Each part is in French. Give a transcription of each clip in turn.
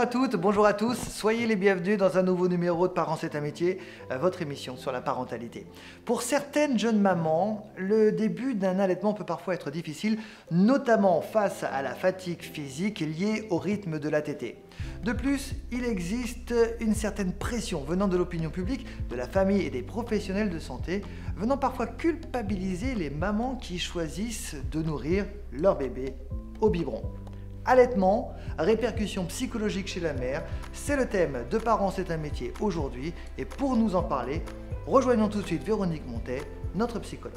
à toutes, bonjour à tous, soyez les bienvenus dans un nouveau numéro de Parents c'est un métier, euh, votre émission sur la parentalité. Pour certaines jeunes mamans, le début d'un allaitement peut parfois être difficile, notamment face à la fatigue physique liée au rythme de la. De plus, il existe une certaine pression venant de l'opinion publique, de la famille et des professionnels de santé, venant parfois culpabiliser les mamans qui choisissent de nourrir leur bébé au biberon. Allaitement, répercussions psychologiques chez la mère, c'est le thème de Parents c'est un métier aujourd'hui et pour nous en parler, rejoignons tout de suite Véronique Montet, notre psychologue.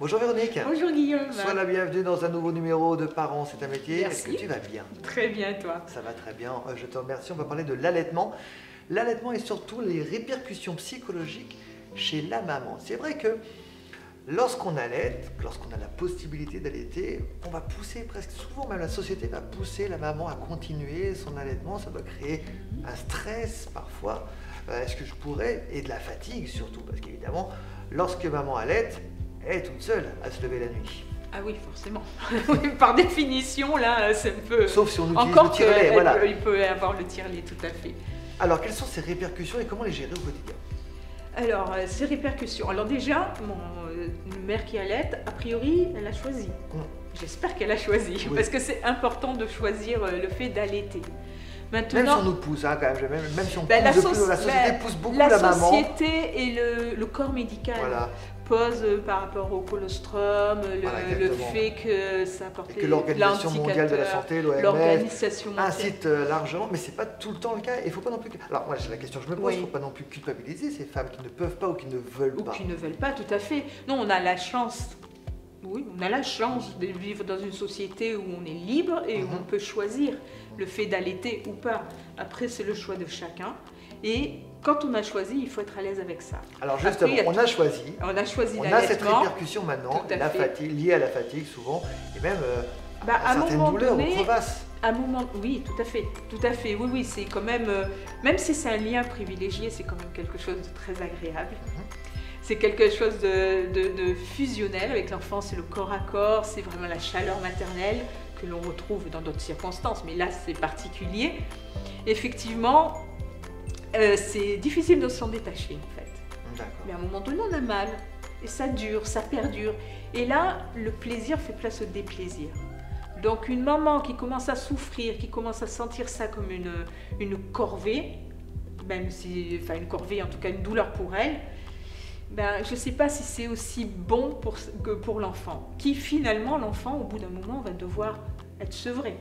Bonjour Véronique. Bonjour Guillaume. Sois la bienvenue dans un nouveau numéro de Parents c'est un métier. Est-ce que tu vas bien? Très bien, toi? Ça va très bien, Euh, je te remercie. On va parler de l'allaitement. L'allaitement et surtout les répercussions psychologiques chez la maman. C'est vrai que lorsqu'on allaite, lorsqu'on a la possibilité d'allaiter, on va pousser presque souvent, même la société va pousser la maman à continuer son allaitement. Ça va créer un stress parfois. Euh, Est-ce que je pourrais Et de la fatigue surtout, parce qu'évidemment, lorsque maman allaite, elle est toute seule à se lever la nuit. Ah oui, forcément. Oui, Par définition, là, c'est un peu... Sauf si on utilise Encore le voilà. peut, il peut avoir le tire-lait, tout à fait. Alors, quelles sont ces répercussions et comment les gérer au quotidien? Alors, euh, ces répercussions. Alors déjà, mon euh, une mère qui allait, a priori, elle a choisi. Mm. J'espère qu'elle a choisi, Oui. parce que c'est important de choisir euh, le fait d'allaiter. Même si on nous pousse, hein, quand même, même, même si on ben, la, pousse plus, la société ben, pousse beaucoup la la, maman. société et le, le corps médical Voilà. posent euh, par rapport au colostrum, le, Voilà, le exactement. fait que ça apporte Et que l'Organisation mondiale de la santé, l'OMS, incite euh, largement, mais c'est pas tout le temps le cas. Il faut pas non plus. Alors moi, c'est la question que je me pose. Il Oui. faut pas non plus culpabiliser ces femmes qui ne peuvent pas ou qui ne veulent ou pas. qui ne veulent pas, tout à fait. Non, on a la chance, oui, on a la chance de vivre dans une société où on est libre et où Mhm. on peut choisir le fait d'allaiter ou pas. Après, c'est le choix de chacun. Et quand on a choisi, il faut être à l'aise avec ça. Alors justement, a on a choisi. On a choisi On a cette répercussion maintenant, la fait. fatigue, liée à la fatigue souvent, et même euh, Bah, à à certaines moment douleurs, donné, crevasses. À un moment, oui, tout à fait, tout à fait, oui, oui, c'est quand même, euh, même si c'est un lien privilégié, c'est quand même quelque chose de très agréable. Mhm. C'est quelque chose de, de- de fusionnel avec l'enfant, c'est le corps à corps, c'est vraiment la chaleur maternelle que l'on retrouve dans d'autres circonstances, mais là c'est particulier. Effectivement, euh, c'est difficile de s'en détacher en fait. Mais à un moment donné, on a mal. Et ça dure, ça perdure. Et là, le plaisir fait place au déplaisir. Donc une maman qui commence à souffrir, qui commence à sentir ça comme une, une corvée, même si, enfin une corvée, en tout cas une douleur pour elle, ben, je ne sais pas si c'est aussi bon pour, que pour l'enfant. Qui finalement, l'enfant, au bout d'un moment, va devoir être sevré.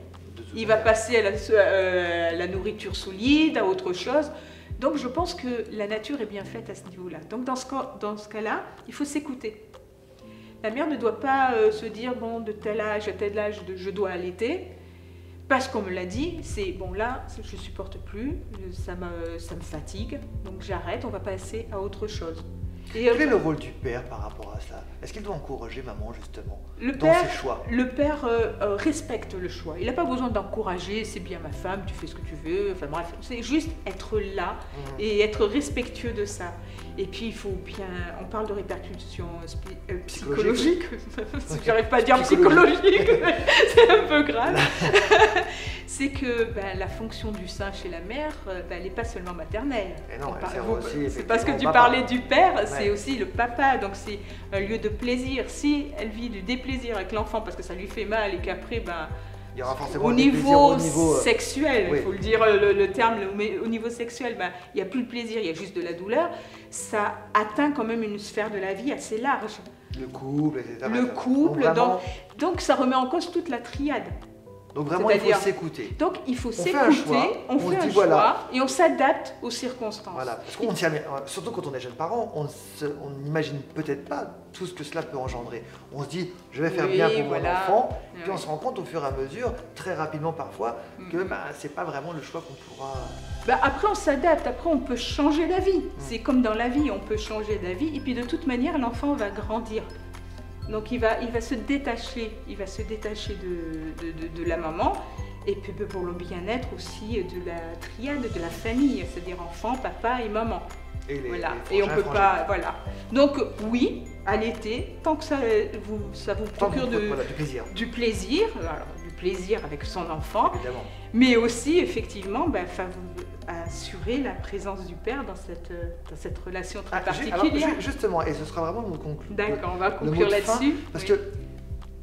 Il va passer à la, euh, la nourriture solide, à autre chose. Donc je pense que la nature est bien faite à ce niveau-là. Donc dans ce, dans ce cas-là, il faut s'écouter. La mère ne doit pas euh, se dire, bon, de tel âge à tel âge, je dois allaiter. Parce qu'on me l'a dit, c'est, bon là, je ne supporte plus, ça me, ça me fatigue, donc j'arrête, on va passer à autre chose. Et Quel est le rôle du père par rapport à ça? Est-ce qu'il doit encourager maman justement le dans père, ses choix? Le père euh, euh, respecte le choix. Il n'a pas besoin d'encourager, c'est bien ma femme, tu fais ce que tu veux. Enfin bref, c'est juste être là Mhm. et être respectueux de ça. Et puis il faut bien. On parle de répercussions euh, psychologiques. J'arrive pas à dire Psychologique. c'est un peu grave. c'est que ben, la fonction du sein chez la mère, ben, elle n'est pas seulement maternelle. Et non, C'est parce que tu parlais du père, c'est aussi le papa, donc c'est un lieu de plaisir. Si elle vit du déplaisir avec l'enfant parce que ça lui fait mal et qu'après, ben, Il y aura forcément au niveau, au niveau. sexuel, il oui. faut le dire le, le terme, mais au niveau sexuel, ben, il n'y a plus de plaisir, il y a juste de la douleur. Ça atteint quand même une sphère de la vie assez large. Le couple, etc. Le Donc, couple, Donc ça remet en cause toute la triade. Donc vraiment, il faut s'écouter. Donc il faut fait un s'écouter, choix, on on fait un choix voilà. et on s'adapte aux circonstances. Voilà, parce qu'on euh, surtout quand on est jeune parent, on on n'imagine peut-être pas tout ce que cela peut engendrer. On se dit, je vais faire Oui, bien pour voilà. mon enfant, Oui. puis on se rend compte au fur et à mesure, très rapidement parfois, que Mhm. bah, c'est pas vraiment le choix qu'on pourra. Bah, après, on s'adapte, après, on peut changer d'avis. Mm. C'est comme dans la vie, on peut changer d'avis. Et puis, de toute manière, l'enfant va grandir. Donc, il va, il va se détacher, il va se détacher de, de, de- de la maman. Et puis, pour le bien-être aussi de la triade, de la famille, c'est-à-dire enfant, papa et maman. Et, les, Voilà. les Et on peut pas, voilà. Donc oui, allaiter, tant que ça vous, ça vous Tant procure qu'on- de, voilà, du plaisir, du plaisir, alors, du plaisir avec son enfant, évidemment. mais aussi effectivement fa- assurer la présence du père dans cette, dans cette relation très Ah, alors, particulière. ju- justement, et ce sera vraiment le mot de conclu. D'accord, on va conclure là-dessus. Parce Oui. que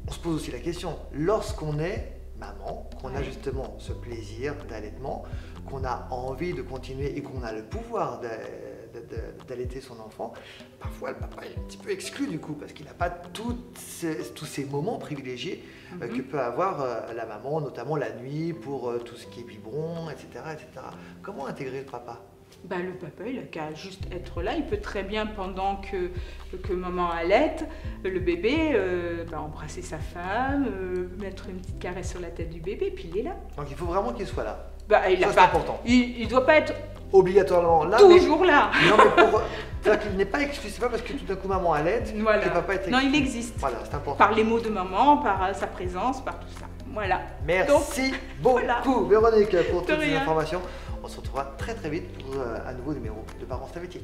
on se pose aussi la question, lorsqu'on est maman, qu'on a justement ce plaisir d'allaitement, qu'on a envie de continuer et qu'on a le pouvoir d'a- d'a- d'a- d'allaiter son enfant, parfois le papa est un petit peu exclu du coup parce qu'il n'a pas ces- tous ces moments privilégiés euh, Mhm. que peut avoir euh, la maman, notamment la nuit pour euh, tout ce qui est biberon, etc., etc. Comment intégrer le papa? Bah, le papa, il a qu'à juste être là. Il peut très bien, pendant que, que maman allaite, le bébé, euh, bah, embrasser sa femme, euh, mettre une petite caresse sur la tête du bébé, puis il est là. Donc il faut vraiment qu'il soit là. Bah, il Ça a c'est pas, important. il, il doit pas être Obligatoirement là. mais- toujours là. Non, mais pour. C'est-à-dire qu'il n'est pas exclu, c'est pas parce que tout d'un coup maman allait Voilà. que papa est Non, exclu. il existe. Voilà, c'est important. Par les mots de maman, par euh, sa présence, par tout ça. Voilà. Merci beaucoup, voilà. Véronique, pour toutes ces informations. On se retrouvera très très vite pour euh, un nouveau numéro de Parents métier.